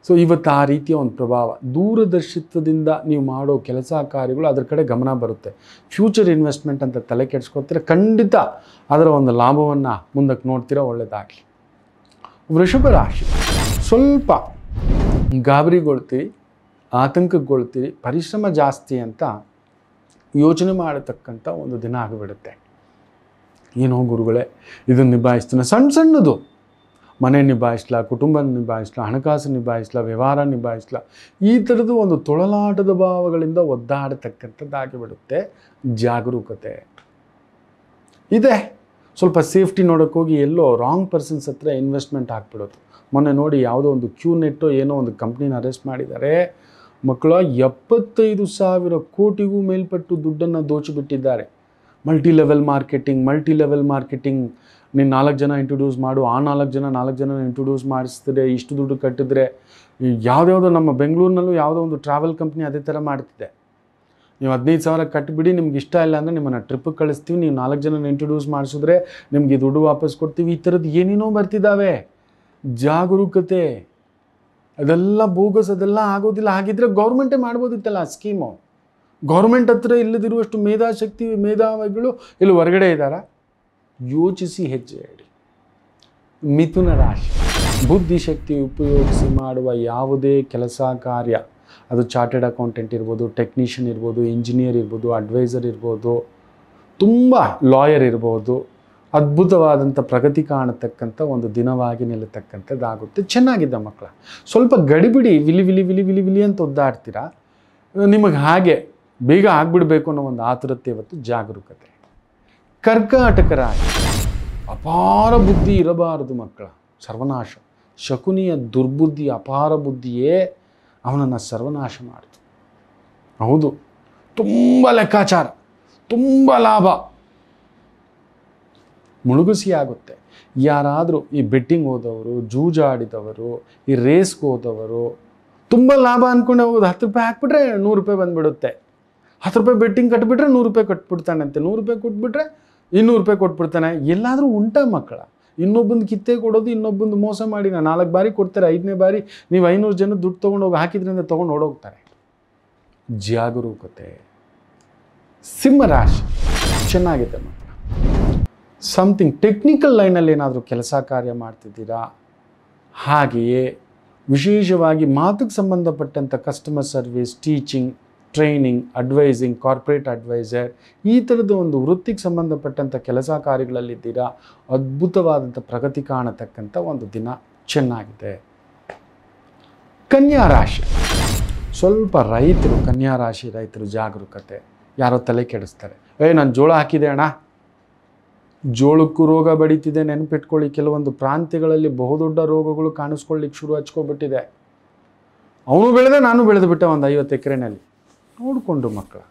ಸೊ ಇವತ್ತು ಆ ರೀತಿಯ ಒಂದು ಪ್ರಭಾವ. ದೂರದರ್ಶಿತ್ವದಿಂದ ನೀವು ಮಾಡೋ ಕೆಲಸ ಕಾರ್ಯಗಳು ಅದರ ಕಡೆ ಗಮನ ಬರುತ್ತೆ. ಫ್ಯೂಚರ್ ಇನ್ವೆಸ್ಟ್ಮೆಂಟ್ ಅಂತ ತಲೆ ಕೆಡಿಸ್ಕೊತೀರ, ಖಂಡಿತ ಅದರ ಒಂದು ಲಾಭವನ್ನು ಮುಂದಕ್ಕೆ ನೋಡ್ತೀರಾ ಒಳ್ಳೆಯದಾಗಲಿ ವೃಷಭ ರಾಶಿ. ಸ್ವಲ್ಪ ಗಾಬರಿಗೊಳ್ತೀವಿ ಆತಂಕಗೊಳ್ತೀವಿ ಪರಿಶ್ರಮ ಜಾಸ್ತಿ ಅಂತ ಯೋಚನೆ ಮಾಡತಕ್ಕಂಥ ಒಂದು ದಿನ ಆಗಿಬಿಡುತ್ತೆ. ಏನೋ ಗುರುಗಳೇ, ಇದನ್ನು ನಿಭಾಯಿಸ್ತಾನೆ. ಸಣ್ಣ ಸಣ್ಣದು. ಮನೆ ನಿಭಾಯಿಸ್ಲಾ ಕುಟುಂಬ ನಿಭಾಯಿಸ್ಲಾ, ಹಣಕಾಸು ನಿಭಾಯಿಸ್ಲಾ, ವ್ಯವಹಾರ ನಿಭಾಯಿಸ್ಲಾ, ಈ ಥರದ್ದು ಒಂದು ತೊಳಲಾಟದ ಭಾವಗಳಿಂದ ಒದ್ದಾಡತಕ್ಕಂಥದ್ದಾಗಿಬಿಡುತ್ತೆ ಜಾಗರೂಕತೆ. ಇದೆ. ಸ್ವಲ್ಪ ಸೇಫ್ಟಿ ನೋಡೋಕ್ಕೋಗಿ ಎಲ್ಲೋ ರಾಂಗ್ ಪರ್ಸನ್ಸ್ ಹತ್ರ ಇನ್ವೆಸ್ಟ್ಮೆಂಟ್ ಹಾಕ್ಬಿಡೋದು. ಮೊನ್ನೆ ನೋಡಿ ಯಾವುದೋ ಒಂದು ಕ್ಯೂ ನೆಟ್ಟೋ ಏನೋ ಒಂದು ಕಂಪ್ನಿನ ಅರೆಸ್ಟ್ ಮಾಡಿದ್ದಾರೆ. ಮಕ್ಕಳ ಎಪ್ಪತ್ತೈದು ಸಾವಿರ ಕೋಟಿಗೂ ಮೇಲ್ಪಟ್ಟು ದುಡ್ಡನ್ನು ದೋಚಿಬಿಟ್ಟಿದ್ದಾರೆ. Multi level marketing multi level marketing ನೀನು ನಾಲ್ಕು ಜನ ಇಂಟ್ರೊಡ್ಯೂಸ್ ಮಾಡು, ಆ ನಾಲ್ಕು ಜನ ನಾಲ್ಕು ಜನ ಇಂಟ್ರೊಡ್ಯೂಸ್ ಮಾಡಿಸಿದ್ರೆ ಇಷ್ಟು ದುಡ್ಡು ಕಟ್ಟಿದ್ರೆ ಯಾವುದ್ಯಾವುದೋ ನಮ್ಮ ಬೆಂಗಳೂರಿನಲ್ಲೂ ಯಾವುದೋ ಒಂದು ಟ್ರಾವೆಲ್ ಕಂಪ್ನಿ ಅದೇ ಥರ ಮಾಡ್ತಿದೆ. ನೀವು ಹದಿನೈದು ಸಾವಿರ ಕಟ್ಟಿಬಿಡಿ ನಿಮ್ಗೆ ಇಷ್ಟ ಇಲ್ಲ ಅಂದರೆ ನಿಮ್ಮನ್ನು ಟ್ರಿಪ್ಪಿಗೆ ಕಳಿಸ್ತೀವಿ, ನೀವು ನಾಲ್ಕು ಜನ ಇಂಟ್ರೊಡ್ಯೂಸ್ ಮಾಡಿಸಿದ್ರೆ ನಿಮಗೆ ದುಡ್ಡು ವಾಪಸ್ ಕೊಡ್ತೀವಿ. ಈ ಥರದ್ದು ಏನೇನೋ ಬರ್ತಿದ್ದಾವೆ ಜಾಗರೂಕತೆ, ಅದೆಲ್ಲ ಬೋಗಸ್, ಅದೆಲ್ಲ ಆಗೋದಿಲ್ಲ. ಹಾಗಿದ್ರೆ ಗೌರ್ಮೆಂಟೇ ಮಾಡ್ಬೋದಿತ್ತಲ್ಲ ಆ ಸ್ಕೀಮು ಗೌರ್ಮೆಂಟ್ ಹತ್ರ ಇಲ್ಲದಿರುವಷ್ಟು ಮೇಧಾಶಕ್ತಿ, ಮೇಧಾವಿಗಳು ಇಲ್ಲಿ ಹೊರಗಡೆ ಇದ್ದಾರಾ ಯೋಚಿಸಿ ಹೆಜ್ಜೆ ಇಡಿ ಮಿಥುನ ರಾಶಿ. ಬುದ್ಧಿಶಕ್ತಿ ಉಪಯೋಗಿಸಿ ಮಾಡುವ ಯಾವುದೇ ಕೆಲಸ ಕಾರ್ಯ. ಅದು ಚಾರ್ಟೆಡ್ ಅಕೌಂಟೆಂಟ್ ಇರ್ಬೋದು, ಟೆಕ್ನಿಷಿಯನ್ ಇರ್ಬೋದು, ಇಂಜಿನಿಯರ್ ಇರ್ಬೋದು, ಅಡ್ವೈಸರ್ ಇರ್ಬೋದು, ತುಂಬ ಲಾಯರ್ ಇರ್ಬೋದು, ಅದ್ಭುತವಾದಂಥ ಪ್ರಗತಿ ಕಾಣತಕ್ಕಂಥ ಒಂದು ದಿನವಾಗಿ ನಿಲ್ಲತಕ್ಕಂಥದ್ದಾಗುತ್ತೆ. ಚೆನ್ನಾಗಿದೆ ಮಕ್ಕಳ. ಸ್ವಲ್ಪ ಗಡಿಬಿಡಿ, ವಿಲಿ ವಿಲಿ ವಿಲಿ ವಿಲಿ ವಿಲಿ ಅಂತ ಒದ್ದಾಡ್ತೀರಾ? ನಿಮಗೆ ಹಾಗೆ ಬೇಗ ಆಗ್ಬಿಡ್ಬೇಕು ಅನ್ನೋ ಒಂದು ಆತುರತೆ ಇವತ್ತು ಜಾಗರೂಕತೆ. ಕರ್ಕಾಟಕ ರಾಶಿ ಅಪಾರ ಬುದ್ಧಿ ಇರಬಾರದು ಮಕ್ಕಳ. ಸರ್ವನಾಶ. ಶಕುನಿಯ ದುರ್ಬುದ್ಧಿ, ಅಪಾರ ಬುದ್ಧಿಯೇ ಅವನನ್ನು ಸರ್ವನಾಶ ಮಾಡಿತು. ಹೌದು. ತುಂಬ ಲೆಕ್ಕಾಚಾರ. ತುಂಬ ಲಾಭ. ಮುಳುಗುಸಿ ಆಗುತ್ತೆ ಯಾರಾದರೂ ಈ ಬೆಟ್ಟಿಂಗ್ ಹೋದವರು, ಜೂಜಾಡಿದವರು, ಈ ರೇಸ್ಗೆ ಹೋದವರು, ತುಂಬ ಲಾಭ ಅಂದ್ಕೊಂಡು ಹೋಗೋದು. ಹತ್ತು ರೂಪಾಯಿ ಹಾಕ್ಬಿಟ್ರೆ ನೂರು ರೂಪಾಯಿ ಬಂದುಬಿಡುತ್ತೆ. ಹತ್ತು ರೂಪಾಯಿ ಬೆಟ್ಟಿಂಗ್ ಕಟ್ಬಿಟ್ರೆ ನೂರು ರೂಪಾಯಿ ಕಟ್ಬಿಡ್ತಾನಂತೆ. ನೂರು ರೂಪಾಯಿ ಕೊಟ್ಬಿಟ್ರೆ ಇನ್ನೂರು ರೂಪಾಯಿ ಕೊಟ್ಬಿಡ್ತಾನೆ. ಎಲ್ಲಾದರೂ ಉಂಟ ಮಕ್ಕಳ. ಇನ್ನೊಬ್ಬಂದು ಕಿತ್ತೆ ಕೊಡೋದು, ಇನ್ನೊಬ್ಬಂದು ಮೋಸ ಮಾಡಿ ನಾನು ನಾಲ್ಕು ಬಾರಿ ಕೊಡ್ತಾರೆ, ಐದನೇ ಬಾರಿ ನೀವು ಐನೂರು ಜನ ದುಡ್ಡು ತೊಗೊಂಡು ಹೋಗಿ ಹಾಕಿದ್ರಿಂದ ತೊಗೊಂಡು ಓಡೋಗ್ತಾರೆ. ಜಾಗರೂಕತೆ. ಸಿಂಹರಾಶಿ ಚೆನ್ನಾಗಿದೆ ಮಕ್ಕಳ. ಸಮಥಿಂಗ್ ಟೆಕ್ನಿಕಲ್ ಲೈನಲ್ಲಿ ಏನಾದರೂ ಕೆಲಸ ಕಾರ್ಯ ಮಾಡ್ತಿದ್ದೀರಾ? ಹಾಗೆಯೇ ವಿಶೇಷವಾಗಿ ಮಾತಿಗೆ ಸಂಬಂಧಪಟ್ಟಂಥ customer service teaching training advising corporate adviser ಈ ಥರದ ಒಂದು ವೃತ್ತಿಗೆ ಸಂಬಂಧಪಟ್ಟಂಥ ಕೆಲಸ ಕಾರ್ಯಗಳಲ್ಲಿದ್ದೀರಾ? ಅದ್ಭುತವಾದಂಥ ಪ್ರಗತಿ ಕಾಣತಕ್ಕಂಥ ಒಂದು ದಿನ ಚೆನ್ನಾಗಿದೆ. ಕನ್ಯಾ ರಾಶಿ. ಸ್ವಲ್ಪ ರೈತರು, ಕನ್ಯಾ ರಾಶಿ ರೈತರು ಜಾಗರೂಕತೆ. ಯಾರೋ ತಲೆ ಕೆಡಿಸ್ತಾರೆ. ಏ, ನಾನು ಜೋಳ ಹಾಕಿದೆ ಅಣ್ಣ. ಜೋಳಕ್ಕೂ ರೋಗ ಬಡಿತಿದೆ, ನೆನಪಿಟ್ಕೊಳ್ಳಿ. ಕೆಲವೊಂದು ಪ್ರಾಂತ್ಯಗಳಲ್ಲಿ ಬಹುದೊಡ್ಡ ರೋಗಗಳು ಕಾಣಿಸ್ಕೊಳ್ಳಿಕ್ಕೆ ಶುರು ಹಚ್ಕೊಬಿಟ್ಟಿದೆ. ಅವನು ಬೆಳೆದ, ನಾನು ಬೆಳೆದು ಬಿಟ್ಟೆ ಒಂದು ಐವತ್ತು ಎಕರೆನಲ್ಲಿ. ನೋಡಿಕೊಂಡು ಮಕ್ಕಳ.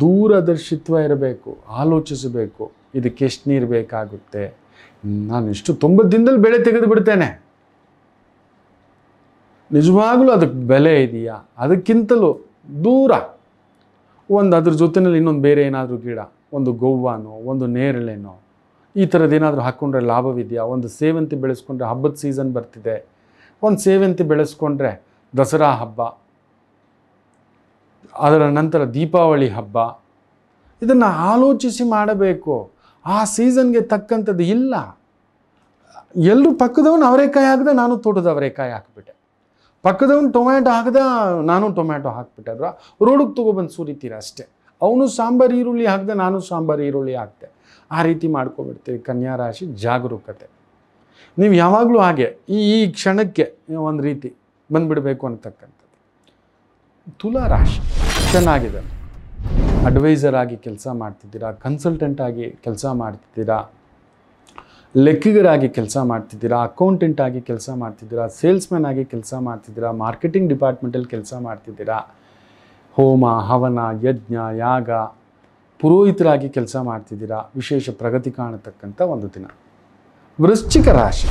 ದೂರದರ್ಶಿತ್ವ ಇರಬೇಕು, ಆಲೋಚಿಸಬೇಕು, ಇದಕ್ಕೆ ಎಷ್ಟು ನೀರು ಬೇಕಾಗುತ್ತೆ. ನಾನು ಇಷ್ಟು ತೊಂಬತ್ತು ದಿನದಲ್ಲಿ ಬೆಳೆ ತೆಗೆದು ಬಿಡ್ತೇನೆ ನಿಜವಾಗಲೂ ಅದಕ್ಕೆ ಬೆಲೆ ಇದೆಯಾ? ಅದಕ್ಕಿಂತಲೂ ದೂರ. ಒಂದು ಅದ್ರ ಜೊತೆಯಲ್ಲಿ ಇನ್ನೊಂದು ಬೇರೆ ಏನಾದರೂ ಗಿಡ, ಒಂದು ಗೋವಾನೋ, ಒಂದು ನೇರಳೆನೋ, ಈ ಥರದ್ದು ಏನಾದರೂ ಹಾಕ್ಕೊಂಡ್ರೆ ಲಾಭವಿದೆಯಾ? ಒಂದು ಸೇವಂತಿ ಬೆಳೆಸ್ಕೊಂಡ್ರೆ ಹಬ್ಬದ ಸೀಸನ್ ಬರ್ತಿದೆ. ಒಂದು ಸೇವಂತಿ ಬೆಳೆಸ್ಕೊಂಡ್ರೆ ದಸರಾ ಹಬ್ಬ ಅದರ ನಂತರ ದೀಪಾವಳಿ ಹಬ್ಬ. ಇದನ್ನು ಆಲೋಚಿಸಿ ಮಾಡಬೇಕು. ಆ ಸೀಸನ್ಗೆ ತಕ್ಕಂಥದ್ದು ಇಲ್ಲ. ಎಲ್ಲರೂ ಪಕ್ಕದವನು ಅವರೆಕಾಯಿ ಹಾಕಿದೆ ನಾನು ತೋಟದ ಅವರೆಕಾಯಿ ಹಾಕಿಬಿಟ್ಟೆ. ಪಕ್ಕದವನು ಟೊಮ್ಯಾಟೊ ಹಾಕಿದ ನಾನು ಟೊಮ್ಯಾಟೊ ಹಾಕಿಬಿಟ್ಟೆ ಅಲ್ವಾ? ರೋಡಿಗೆ ತೊಗೊಬಂದು ಸುರಿತೀರ ಅಷ್ಟೇ. ಅವನು ಸಾಂಬಾರು, ಈರುಳ್ಳಿ ಹಾಕಿದೆ ನಾನು ಸಾಂಬಾರು, ಈರುಳ್ಳಿ ಹಾಕ್ತೆ ಆ ರೀತಿ ಮಾಡ್ಕೊಬಿಡ್ತೀವಿ ಕನ್ಯಾ ರಾಶಿ ಜಾಗರೂಕತೆ. ನೀವು ಯಾವಾಗಲೂ ಹಾಗೆ, ಈ ಈ ಕ್ಷಣಕ್ಕೆ ಒಂದು ರೀತಿ ಬಂದುಬಿಡಬೇಕು ಅಂತಕ್ಕಂಥದ್ದು. ತುಲಾ ರಾಶಿ. ಚೆನ್ನಾಗಿದೆ ಅಡ್ವೈಸರ್ ಆಗಿ ಕೆಲಸ ಮಾಡ್ತಿದ್ದೀರಾ? ಕನ್ಸಲ್ಟೆಂಟ್ ಆಗಿ ಕೆಲಸ ಮಾಡ್ತಿದ್ದೀರಾ? ಲೆಕ್ಕಿಗರಾಗಿ ಕೆಲಸ ಮಾಡ್ತಿದ್ದೀರಾ? ಅಕೌಂಟೆಂಟ್ ಆಗಿ ಕೆಲಸ ಮಾಡ್ತಿದ್ದೀರಾ? ಸೇಲ್ಸ್ಮ್ಯಾನ್ ಆಗಿ ಕೆಲಸ ಮಾಡ್ತಿದ್ದೀರಾ? ಮಾರ್ಕೆಟಿಂಗ್ ಡಿಪಾರ್ಟ್ಮೆಂಟಲ್ಲಿ ಕೆಲಸ ಮಾಡ್ತಿದ್ದೀರಾ? ಹೋಮ, ಹವನ, ಯಜ್ಞ, ಯಾಗ, ಪುರೋಹಿತರಾಗಿ ಕೆಲಸ ಮಾಡ್ತಿದ್ದೀರಾ? ವಿಶೇಷ ಪ್ರಗತಿ ಕಾಣತಕ್ಕಂಥ ಒಂದು ದಿನ. ವೃಶ್ಚಿಕ ರಾಶಿ.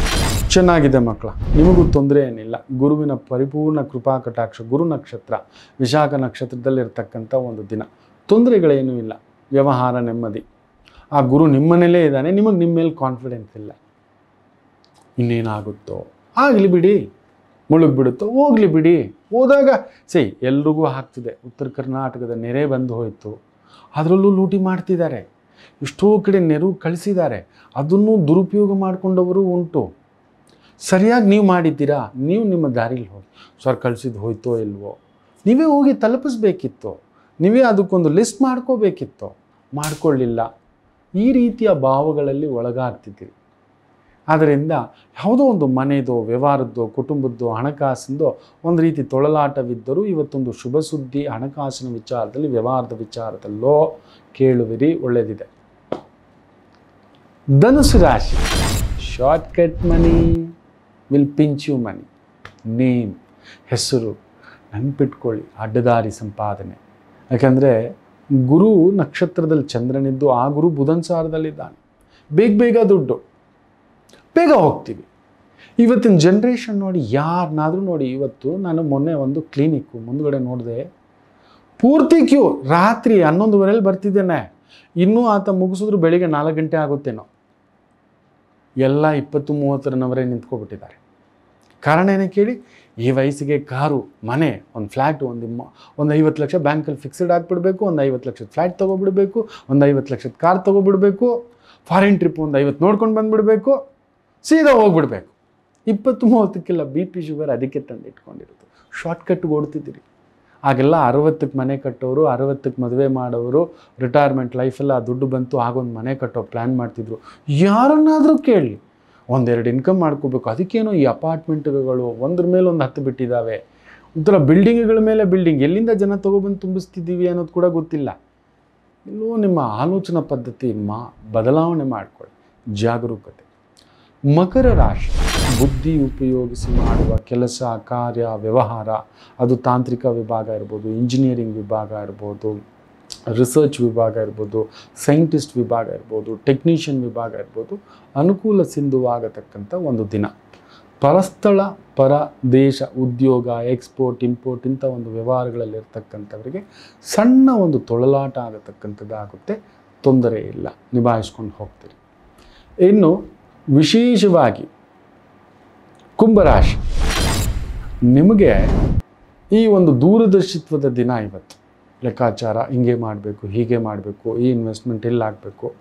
ಚೆನ್ನಾಗಿದೆ ಮಕ್ಕಳ, ನಿಮಗೂ ತೊಂದರೆ ಏನಿಲ್ಲ. ಗುರುವಿನ ಪರಿಪೂರ್ಣ ಕೃಪಾ ಕಟಾಕ್ಷ, ಗುರು ನಕ್ಷತ್ರ, ವಿಶಾಖ ನಕ್ಷತ್ರದಲ್ಲಿರ್ತಕ್ಕಂಥ ಒಂದು ದಿನ. ತೊಂದರೆಗಳೇನೂ ಇಲ್ಲ, ವ್ಯವಹಾರ ನೆಮ್ಮದಿ. ಆ ಗುರು ನಿಮ್ಮನೇಲೇ ಇದ್ದಾನೆ, ನಿಮಗೆ ನಿಮ್ಮ ಮೇಲೆ ಕಾನ್ಫಿಡೆನ್ಸ್ ಇಲ್ಲ. ಇನ್ನೇನಾಗುತ್ತೋ? ಆಗಲಿ ಬಿಡಿ, ಮುಳುಗ್ಬಿಡುತ್ತೋ? ಹೋಗ್ಲಿ ಬಿಡಿ. ಹೋದಾಗ, ಸೇ, ಎಲ್ರಿಗೂ ಆಗ್ತಿದೆ. ಉತ್ತರ ಕರ್ನಾಟಕದ ನೆರೆ ಬಂದು ಹೋಯಿತು. ಅದರಲ್ಲೂ ಲೂಟಿ ಮಾಡ್ತಿದ್ದಾರೆ. ಎಷ್ಟೋ ಕಡೆ ನೆರವು ಕಳಿಸಿದ್ದಾರೆ. ಅದನ್ನು ದುರುಪಯೋಗ ಮಾಡಿಕೊಂಡವರು ಉಂಟು. ಸರಿಯಾಗಿ ನೀವು ಮಾಡಿದ್ದೀರಾ? ನೀವು ನಿಮ್ಮ ದಾರಿಲಿ ಹೋಗಿ. ಸರ್, ಕಳಿಸಿದ್ದು ಹೋಯ್ತೋ ಇಲ್ವೋ? ನೀವೇ ಹೋಗಿ ತಲುಪಿಸ್ಬೇಕಿತ್ತು. ನೀವೇ ಅದಕ್ಕೊಂದು ಲಿಸ್ಟ್ ಮಾಡ್ಕೋಬೇಕಿತ್ತು. ಮಾಡಿಕೊಳ್ಳಿಲ್ಲ. ಈ ರೀತಿಯ ಭಾವಗಳಲ್ಲಿ ಒಳಗಾಗ್ತಿದ್ದೀರಿ. ಆದ್ದರಿಂದ ಯಾವುದೋ ಒಂದು ಮನೆಯದೋ ವ್ಯವಹಾರದ್ದೋ, ಕುಟುಂಬದ್ದೋ, ಹಣಕಾಸಿಂದೋ ಒಂದು ರೀತಿ ತೊಳಲಾಟವಿದ್ದರೂ ಇವತ್ತೊಂದು ಶುಭ ಸುದ್ದಿ, ಹಣಕಾಸಿನ ವಿಚಾರದಲ್ಲಿ, ವ್ಯವಹಾರದ ವಿಚಾರದಲ್ಲೋ ಕೇಳುವಿರಿ, ಒಳ್ಳೆಯದಿದೆ. ಧನುಸು ರಾಶಿ shortcut money will pinch you money name ಹೆಸರು, ನೆನ್ಪಿಟ್ಕೊಳ್ಳಿ, ಅಡ್ಡದಾರಿ ಸಂಪಾದನೆ. ಯಾಕಂದರೆ ಗುರು ನಕ್ಷತ್ರದಲ್ಲಿ ಚಂದ್ರನಿದ್ದು ಆ ಗುರು ಬುಧನ್ ಸಾರದಲ್ಲಿದ್ದಾನೆ. ಬೇಗ ಬೇಗ ದುಡ್ಡು. ಬೇಗ ಹೋಗ್ತೀವಿ. ಇವತ್ತಿನ ಜನ್ರೇಷನ್ ನೋಡಿ ಯಾರನ್ನಾದರೂ ನೋಡಿ, ಇವತ್ತು ನಾನು ಮೊನ್ನೆ ಒಂದು ಕ್ಲಿನಿಕ್ಕು ಮುಂದುಗಡೆ ನೋಡಿದೆ. ಪೂರ್ತಿ ಕ್ಯೂ ರಾತ್ರಿ ಹನ್ನೊಂದುವರೆಯಲ್ಲಿ ಬರ್ತಿದ್ದೇನೆ. ಇನ್ನೂ ಆತ ಮುಗಿಸಿದ್ರು ಬೆಳಿಗ್ಗೆ ನಾಲ್ಕು ಗಂಟೆ ಆಗುತ್ತೇನೋ. ಎಲ್ಲ ಇಪ್ಪತ್ತು ಮೂವತ್ತರನವರೇ ನಿಂತ್ಕೊಬಿಟ್ಟಿದ್ದಾರೆ. ಕಾರಣ ಏನೇ ಕೇಳಿ, ಈ ವಯಸ್ಸಿಗೆ ಕಾರು, ಮನೆ, ಒಂದು ಫ್ಲ್ಯಾಟು ಒಂದು ಒಂದು ಐವತ್ತು ಲಕ್ಷ ಬ್ಯಾಂಕಲ್ಲಿ ಫಿಕ್ಸ್ಡ್ ಆಗಿಬಿಡಬೇಕು, ಒಂದು ಐವತ್ತು ಲಕ್ಷದ ಫ್ಲ್ಯಾಟ್ ತೊಗೊಬಿಡಬೇಕು, ಒಂದು ಐವತ್ತು ಲಕ್ಷದ ಕಾರ್ ತೊಗೊಬಿಡಬೇಕು ಫಾರಿನ್ ಟ್ರಿಪ್ ಒಂದು ಐವತ್ತು ನೋಡ್ಕೊಂಡು ಬಂದುಬಿಡ್ಬೇಕು. ಸೀದಾ ಹೋಗ್ಬಿಡ್ಬೇಕು. ಇಪ್ಪತ್ತು ಮೂವತ್ತಕ್ಕೆಲ್ಲ ಬಿ ಪಿ ಶುಗರ್ ಅದಕ್ಕೆ ತಂದು ಇಟ್ಕೊಂಡಿರೋದು ಶಾರ್ಟ್ಕಟ್ಗೆ ಓಡ್ತಿದ್ದೀರಿ. ಆಗೆಲ್ಲ ಅರವತ್ತಕ್ಕೆ ಮನೆ ಕಟ್ಟೋರು ಅರವತ್ತಕ್ಕೆ ಮದುವೆ ಮಾಡೋರು ರಿಟೈರ್ಮೆಂಟ್ ಲೈಫೆಲ್ಲ ಆ ದುಡ್ಡು ಬಂತು ಆಗೊಂದು ಮನೆ ಕಟ್ಟೋ ಪ್ಲ್ಯಾನ್ ಮಾಡ್ತಿದ್ರು. ಯಾರನ್ನಾದರೂ ಕೇಳಿ. ಒಂದೆರಡು ಇನ್ಕಮ್ ಮಾಡ್ಕೋಬೇಕು. ಅದಕ್ಕೇನೋ ಈ ಅಪಾರ್ಟ್ಮೆಂಟ್ಗಳು ಒಂದ್ರ ಮೇಲೆ ಒಂದು ಹತ್ತು ಬಿಟ್ಟಿದ್ದಾವೆ ಒಂಥರ ಬಿಲ್ಡಿಂಗ್ಗಳ ಮೇಲೆ ಬಿಲ್ಡಿಂಗ್ ಎಲ್ಲಿಂದ ಜನ ತೊಗೊಬಂದು ತುಂಬಿಸ್ತಿದ್ದೀವಿ ಅನ್ನೋದು ಕೂಡ ಗೊತ್ತಿಲ್ಲ. ಎಲ್ಲೋ ನಿಮ್ಮ ಆಲೋಚನಾ ಪದ್ಧತಿ ಮಾ, ಬದಲಾವಣೆ ಮಾಡಿಕೊಳ್ಳಿ. ಜಾಗರೂಕತೆ. ಮಕರ ರಾಶಿ. ಬುದ್ಧಿ ಉಪಯೋಗಿಸಿ ಮಾಡುವ ಕೆಲಸ, ಕಾರ್ಯ, ವ್ಯವಹಾರ, ಅದು ತಾಂತ್ರಿಕ ವಿಭಾಗ ಇರ್ಬೋದು ಇಂಜಿನಿಯರಿಂಗ್ ವಿಭಾಗ ಇರ್ಬೋದು ರಿಸರ್ಚ್ ವಿಭಾಗ ಇರ್ಬೋದು ಸೈಂಟಿಸ್ಟ್ ವಿಭಾಗ ಇರ್ಬೋದು ಟೆಕ್ನಿಷಿಯನ್ ವಿಭಾಗ ಇರ್ಬೋದು, ಅನುಕೂಲ ಸಿಂಧುವಾಗತಕ್ಕಂಥ ಒಂದು ದಿನ. ಪರಸ್ಥಳ, ಪರ ದೇಶ, ಉದ್ಯೋಗ ಎಕ್ಸ್ಪೋರ್ಟ್ ಇಂಪೋರ್ಟ್ ಇಂಥ ಒಂದು ವ್ಯವಹಾರಗಳಲ್ಲಿರ್ತಕ್ಕಂಥವರಿಗೆ ಸಣ್ಣ ಒಂದು ತೊಳಲಾಟ ಆಗತಕ್ಕಂಥದ್ದಾಗುತ್ತೆ. ತೊಂದರೆ ಇಲ್ಲ. ನಿಭಾಯಿಸ್ಕೊಂಡು ಹೋಗ್ತೀರಿ. ಇನ್ನು ವಿಶೇಷವಾಗಿ ಕುಂಭರಾಶಿ. ನಿಮಗೆ ಈ ಒಂದು ದೂರದರ್ಶಿತ್ವದ ದಿನ ಇವತ್ತು. ಲೆಕ್ಕಾಚಾರ ಹಿಂಗೆ ಮಾಡಬೇಕು, ಹೀಗೆ ಮಾಡಬೇಕು, ಈ ಇನ್ವೆಸ್ಟ್ಮೆಂಟ್ ಎಲ್ಲಿ ಆಗಬೇಕು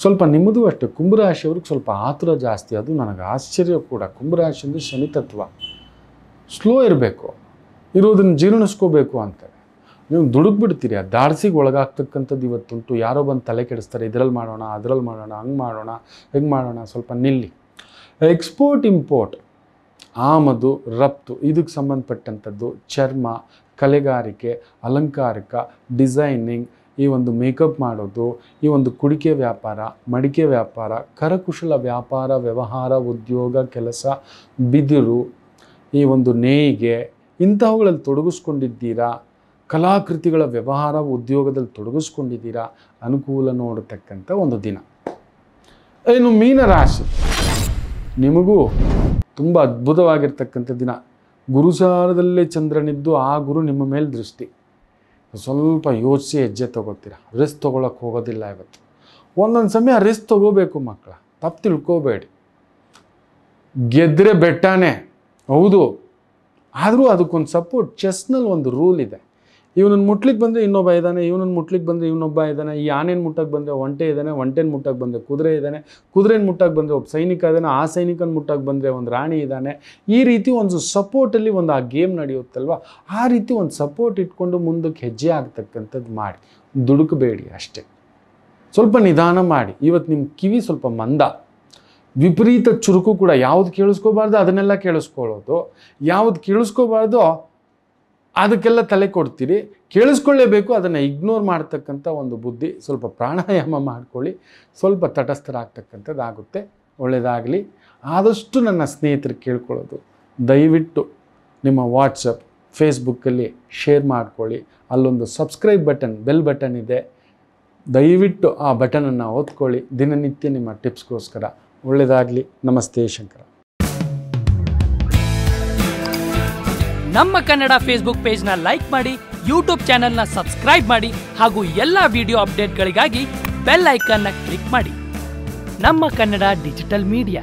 ಸ್ವಲ್ಪ ನಿಮ್ಮದು ಅಷ್ಟೇ ಕುಂಭರಾಶಿಯವ್ರಿಗೆ ಸ್ವಲ್ಪ ಆತುರ ಜಾಸ್ತಿ. ಅದು ನನಗೆ ಆಶ್ಚರ್ಯ ಕೂಡ. ಕುಂಭರಾಶಿ ಅಂದರೆ ಶನಿತತ್ವ. ಸ್ಲೋ ಇರಬೇಕು. ಇರೋದನ್ನು ಜೀರ್ಣಿಸ್ಕೋಬೇಕು ಅಂತಾರೆ ನೀವು ದುಡುಕ್ಬಿಡ್ತೀರಿ, ಆ ದಾಡ್ಸಿಗೆ ಒಳಗಾಗ್ತಕ್ಕಂಥದ್ದು ಇವತ್ತುಂಟು. ಯಾರೋ ಬಂದು ತಲೆ ಕೆಡಿಸ್ತಾರೆ, ಇದರಲ್ಲಿ ಮಾಡೋಣ, ಅದರಲ್ಲಿ ಮಾಡೋಣ, ಹಂಗೆ ಮಾಡೋಣ, ಹೆಂಗೆ ಮಾಡೋಣ, ಸ್ವಲ್ಪ ನಿಲ್ಲಿ. ಎಕ್ಸ್ಪೋರ್ಟ್, ಇಂಪೋರ್ಟ್, ಆಮದು, ರಫ್ತು, ಇದಕ್ಕೆ ಸಂಬಂಧಪಟ್ಟಂಥದ್ದು ಚರ್ಮ, ಕಲೆಗಾರಿಕೆ, ಅಲಂಕಾರಿಕ, ಡಿಸೈನಿಂಗ್, ಈ ಒಂದು ಮೇಕಪ್ ಮಾಡೋದು, ಈ ಒಂದು ಕುಡಿಕೆ ವ್ಯಾಪಾರ, ಮಡಿಕೆ ವ್ಯಾಪಾರ, ಕರಕುಶಲ ವ್ಯಾಪಾರ, ವ್ಯವಹಾರ, ಉದ್ಯೋಗ, ಕೆಲಸ, ಬಿದಿರು, ಈ ಒಂದು ನೇಯ್ಗೆ, ಇಂತಹವುಗಳಲ್ಲಿ ತೊಡಗಿಸ್ಕೊಂಡಿದ್ದೀರಾ? ಕಲಾಕೃತಿಗಳ ವ್ಯವಹಾರ ಉದ್ಯೋಗದಲ್ಲಿ ತೊಡಗಿಸ್ಕೊಂಡಿದ್ದೀರಾ? ಅನುಕೂಲ ನೋಡತಕ್ಕಂಥ ಒಂದು ದಿನ. ಇನ್ನು ಮೀನರಾಶಿ. ನಿಮಗೂ ತುಂಬ ಅದ್ಭುತವಾಗಿರ್ತಕ್ಕಂಥ ದಿನ. ಗುರುಸಾರದಲ್ಲೇ ಚಂದ್ರನಿದ್ದು ಆ ಗುರು ನಿಮ್ಮ ಮೇಲೆ ದೃಷ್ಟಿ. ಸ್ವಲ್ಪ ಯೋಚಿಸಿ ಹೆಜ್ಜೆ ತೊಗೋತೀರ? ರಿಸ್ಕ್ ತೊಗೊಳಕ್ಕೆ ಹೋಗೋದಿಲ್ಲ ಇವತ್ತು. ಒಂದೊಂದು ಸಮಯ ರಿಸ್ಕ್ ತಗೋಬೇಕು ಮಕ್ಕಳ. ತಪ್ಪು ತಿಳ್ಕೋಬೇಡಿ. ಗೆದ್ದರೆ ಬೆಟ್ಟನೇ. ಹೌದು. ಆದರೂ ಅದಕ್ಕೊಂದು ಸಪೋರ್ಟ್ ಚೆಸ್ನಲ್ಲಿ ಒಂದು ರೂಲ್ ಇದೆ. ಇವನನ್ನು ಮುಟ್ಲಿಕ್ಕೆ ಬಂದರೆ ಇನ್ನೊಬ್ಬ ಇದ್ದಾನೆ ಇವನನ್ನು ಮುಟ್ಲಿಕ್ಕೆ ಬಂದರೆ ಇವನೊಬ್ಬ ಇದ್ದಾನೆ ಈ ಆನೆನ ಮುಟ್ಟಕ್ಕೆ ಬಂದರೆ ಒಂಟೆ ಇದ್ದಾನೆ ಒಂಟೆನ ಮುಟ್ಟಕ್ಕೆ ಬಂದರೆ ಕುದುರೆ ಇದ್ದಾನೆ ಕುದುರೆನ ಮುಟ್ಟಕ್ಕೆ ಬಂದರೆ ಒಬ್ಬ ಸೈನಿಕ ಇದ್ದಾನೆ ಆ ಸೈನಿಕನ ಮುಟ್ಟಕ್ಕೆ ಬಂದರೆ ಒಂದು ರಾಣಿ ಇದ್ದಾನೆ ಈ ರೀತಿ ಒಂದು ಸಪೋರ್ಟಲ್ಲಿ ಒಂದು ಆ ಗೇಮ್ ನಡೆಯುತ್ತಲ್ವ? ಆ ರೀತಿ ಒಂದು ಸಪೋರ್ಟ್ ಇಟ್ಕೊಂಡು ಮುಂದಕ್ಕೆ ಹೆಜ್ಜೆ ಆಗ್ತಕ್ಕಂಥದ್ದು ಮಾಡಿ. ದುಡುಕಬೇಡಿ ಅಷ್ಟೇ. ಸ್ವಲ್ಪ ನಿಧಾನ ಮಾಡಿ. ಇವತ್ತು ನಿಮ್ಮ ಕಿವಿ ಸ್ವಲ್ಪ ಮಂದ. ವಿಪರೀತ ಚುರುಕು ಕೂಡ ಯಾವುದು ಕೇಳಿಸ್ಕೋಬಾರ್ದು ಅದನ್ನೆಲ್ಲ ಕೇಳಿಸ್ಕೊಳ್ಳೋದು. ಯಾವುದು ಕೇಳಿಸ್ಕೋಬಾರ್ದು ಅದಕ್ಕೆಲ್ಲ ತಲೆ ಕೊಡ್ತೀರಿ. ಕೇಳಿಸ್ಕೊಳ್ಳೇಬೇಕು, ಅದನ್ನು ಇಗ್ನೋರ್ ಮಾಡ್ತಕ್ಕಂಥ ಒಂದು ಬುದ್ಧಿ, ಸ್ವಲ್ಪ ಪ್ರಾಣಾಯಾಮ ಮಾಡ್ಕೊಳ್ಳಿ, ಸ್ವಲ್ಪ ತಟಸ್ಥರಾಗ್ತಕ್ಕಂಥದ್ದಾಗುತ್ತೆ ಒಳ್ಳೆಯದಾಗಲಿ ಆದಷ್ಟು ನನ್ನ ಸ್ನೇಹಿತರು ಕೇಳ್ಕೊಳ್ಳೋದು. ದಯವಿಟ್ಟು ನಿಮ್ಮ ವಾಟ್ಸಪ್ ಫೇಸ್ಬುಕ್ಕಲ್ಲಿ ಶೇರ್ ಮಾಡ್ಕೊಳ್ಳಿ. ಅಲ್ಲೊಂದು ಸಬ್ಸ್ಕ್ರೈಬ್ ಬಟನ್ ಬೆಲ್ ಬಟನ್ ಇದೆ. ದಯವಿಟ್ಟು ಆ ಬಟನನ್ನು ಓದ್ಕೊಳ್ಳಿ ದಿನನಿತ್ಯ ನಿಮ್ಮ ಟಿಪ್ಸ್ಗೋಸ್ಕರ ಒಳ್ಳೆಯದಾಗಲಿ ನಮಸ್ತೆ ಶಂಕರ. ನಮ್ಮ ಕನ್ನಡ ಫೇಸ್ಬುಕ್ ಪೇಜ್ನ ಲೈಕ್ ಮಾಡಿ ಯೂಟ್ಯೂಬ್ ಚಾನೆಲ್ನ ಸಬ್ಸ್ಕ್ರೈಬ್ ಮಾಡಿ ಹಾಗೂ ಎಲ್ಲ ವಿಡಿಯೋ ಅಪ್ಡೇಟ್ಗಳಿಗಾಗಿ ಬೆಲ್ ಐಕನ್ನ ಕ್ಲಿಕ್ ಮಾಡಿ. ನಮ್ಮ ಕನ್ನಡ ಡಿಜಿಟಲ್ ಮೀಡಿಯಾ